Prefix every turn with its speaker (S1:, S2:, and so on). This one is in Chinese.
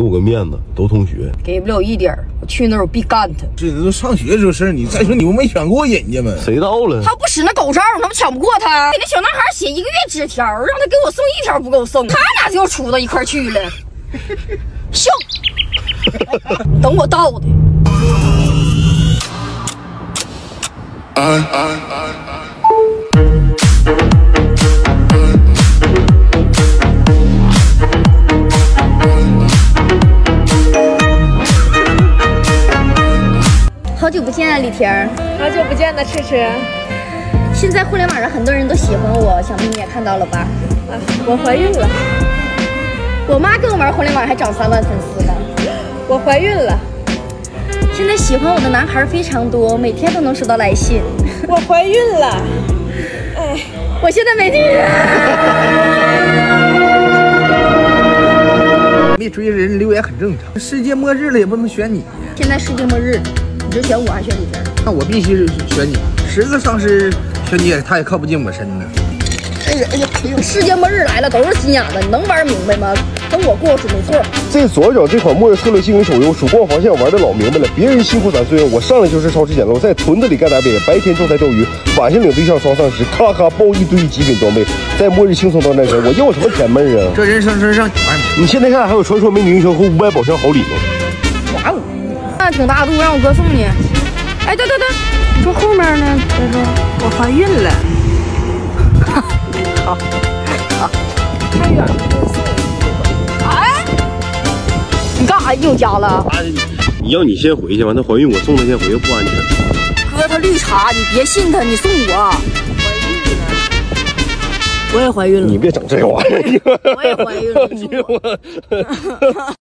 S1: 给我个面子，都同学。
S2: 给不了一点儿，我去那儿我必干他。
S3: 这都上学这事儿，你再说你不没抢过人家吗？
S1: 谁到了？
S2: 他不使那狗招，他不抢不过他。给那小男孩写一个月纸条，让他给我送一条不够送，他俩就处到一块儿去了。笑，等我到的。
S4: 好久不见啊，李婷儿。
S5: 好久不见呢，赤赤。
S4: 现在互联网上很多人都喜欢我，想必你也看到了吧？
S5: 啊，我怀孕了。
S4: 我妈跟我玩互联网还涨三万粉丝呢。
S5: 我怀孕了。
S4: 现在喜欢我的男孩非常多，每天都能收到来信。
S5: 我怀孕了。
S4: 哎，我现在每天。
S3: 没追人留言很正常。世界末日了也不能选你。
S4: 现在世界末日，你是选我还是选李婷？
S3: 那我必须是选你。十个丧尸选你，他也靠不近我身呢。
S4: 哎呀哎呀，世界末日来了，都是心眼子，你能玩明白吗？跟我过数没错。
S6: 这左脚这款末日策略经营手游，曙光防线玩的老明白了。别人辛苦攒资源，我上来就是超时捡漏，在屯子里干大便，白天种菜钓鱼，晚上领对象双丧尸，咔咔爆一堆极品装备，在末日轻松当战神，我要什么甜妹啊？
S3: 这人生身上，
S6: 你现在看还有传说美女英雄和五百宝箱好礼呢。
S2: 哇哦，挺大度，让我哥送你。哎，对对对，你说后面呢？哥哥，
S5: 我怀孕了。
S2: 好，好，太远了，送哎，你干啥进我家了？
S1: 你要你先回去，完她怀孕我送她先回去不安全。
S2: 哥，他绿茶，你别信他，你送我。我也怀孕了。
S6: 你别整这玩意儿。
S2: 我也怀孕了。你送我。